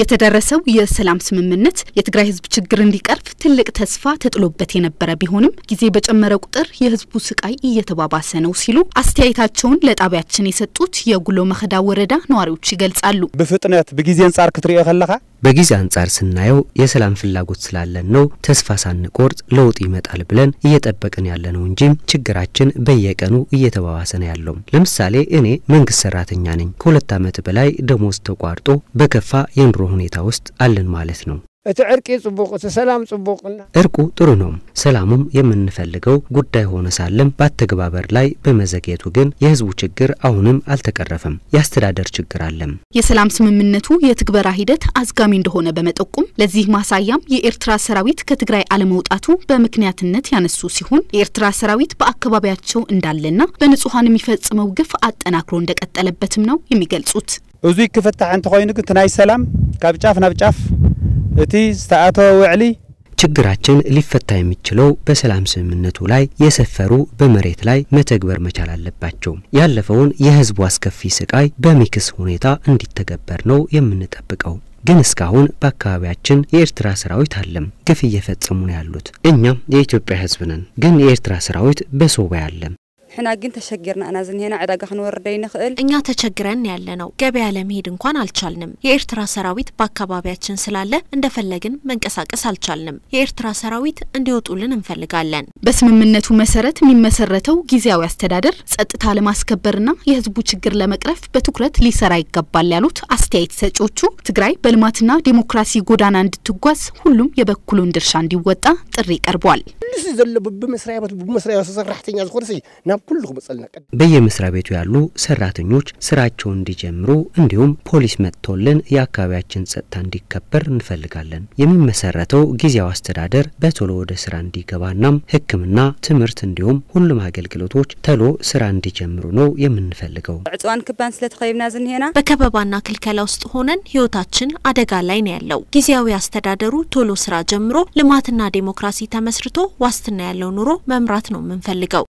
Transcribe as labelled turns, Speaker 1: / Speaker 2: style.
Speaker 1: የተደረሰው የሰላም ስምምነት የትግራይ ሕዝብ ችግር እንዲቀርፍ ትልቅ ተስፋ ተጥሎበት የነበረ ቢሆንም ጊዜ በጨመረ ቁጥር የሕዝቡ ስቃይ እየተባባሰ ነው ሲሉ አስተያየታቸውን ለጣቢያችን የሰጡት የጉሎ መኸዳ ወረዳ ነዋሪዎች ይገልጻሉ።
Speaker 2: ብፍጥነት ብጊዜ አንጻር ክትሪኦ ከለኻ
Speaker 3: በጊዜ አንጻር ስናየው የሰላም ፍላጎት ስላለን ነው ተስፋ ሳንቆርጥ ለውጥ ይመጣል ብለን እየጠበቅን ያለ ነው እንጂ ችግራችን በየቀኑ እየተባባሰ ነው ያለው። ለምሳሌ እኔ መንግስት ሰራተኛ ነኝ። ከሁለት ዓመት በላይ ደሞዝ ተቋርጦ በከፋ የኑሮ ሁኔታ ውስጥ አለን ማለት ነው።
Speaker 4: እቲ ዕርቂ ጽቡቅ እቲ ሰላም ጽቡቅና
Speaker 3: እርቁ ጥሩ ነው፣ ሰላሙም የምንፈልገው ጉዳይ ሆነ ሳለም በአተገባበር ላይ በመዘግየቱ ግን የህዝቡ ችግር አሁንም አልተቀረፈም። የአስተዳደር ችግር አለም።
Speaker 1: የሰላም ስምምነቱ የትግበራ ሂደት አዝጋሚ እንደሆነ በመጠቆም ለዚህ ማሳያም የኤርትራ ሰራዊት ከትግራይ አለመውጣቱ በምክንያትነት ያነሱ ሲሆን የኤርትራ ሰራዊት በአካባቢያቸው እንዳለና በንጹሐን የሚፈጽመው ግፍ አጠናክሮ እንደቀጠለበትም ነው የሚገልጹት።
Speaker 2: እዙይ ክፍታሕ እንተኮይኑ ግን እቲ ናይ ሰላም ካብ ጫፍ ናብ ጫፍ እቲ ዝተኣተወ ውዕሊ
Speaker 3: ችግራችን ሊፈታ የሚችለው በሰላም ስምምነቱ ላይ የሰፈሩ በመሬት ላይ መተግበር መቻል አለባቸው። ያለፈውን የህዝቡ አስከፊ ስቃይ በሚክስ ሁኔታ እንዲተገበር ነው የምንጠብቀው። ግን እስካሁን በአካባቢያችን የኤርትራ ሰራዊት አለም ግፍ እየፈጸሙ ነው ያሉት። እኛም የኢትዮጵያ ህዝብ ነን፣ ግን የኤርትራ ሰራዊት በሶባ አለም።
Speaker 5: ሕና ግን ተሸጊርና ኢና ዝኒሄና ዕዳጋ ክንወርደ ይንኽእል
Speaker 6: እኛ ተቸግረን ያለ ነው። ገበያ ለመሄድ እንኳን አልቻልንም። የኤርትራ ሰራዊት በአካባቢያችን ስላለ እንደፈለግን መንቀሳቀስ አልቻልንም። የኤርትራ ሰራዊት እንዲወጡልን እንፈልጋለን።
Speaker 1: በስምምነቱ መሰረት የሚመሰረተው ጊዜያዊ አስተዳደር ጸጥታ ለማስከበርና የህዝቡ ችግር ለመቅረፍ በትኩረት ሊሰራ ይገባል ያሉት አስተያየት ሰጪዎቹ ትግራይ በልማትና ዲሞክራሲ ጎዳና እንድትጓዝ ሁሉም የበኩሉን ድርሻ እንዲወጣ ጥሪ ቀርቧል።
Speaker 4: ልሲ ዘሎ ብመስሪያ ቤት ብመስሪያ ቤት ሰራሕተኛ ዝኾነ ናብ ኩሉ ክመፀልና ቀ
Speaker 3: በየመስሪያ ቤቱ ያሉ ሰራተኞች ስራቸውን እንዲጀምሩ እንዲሁም ፖሊስ መጥቶልን የአካባቢያችን ጸጥታ እንዲከበር እንፈልጋለን። የሚመሰረተው ጊዜያዊ አስተዳደር በቶሎ ወደ ስራ እንዲገባናም ሕክምና፣ ትምህርት እንዲሁም ሁሉም አገልግሎቶች ተሎ ስራ እንዲጀምሩ ነው የምንፈልገው።
Speaker 5: ዕፅዋን ክባን ስለተኸይብና ዝኒሄና
Speaker 6: በከበባና ክልከላ ውስጥ ሆነን ህይወታችን አደጋ ላይ ነው ያለው። ጊዜያዊ አስተዳደሩ ቶሎ ስራ ጀምሮ ልማትና ዴሞክራሲ ተመስርቶ ዋስትና ያለው ኑሮ መምራት ነው የምንፈልገው።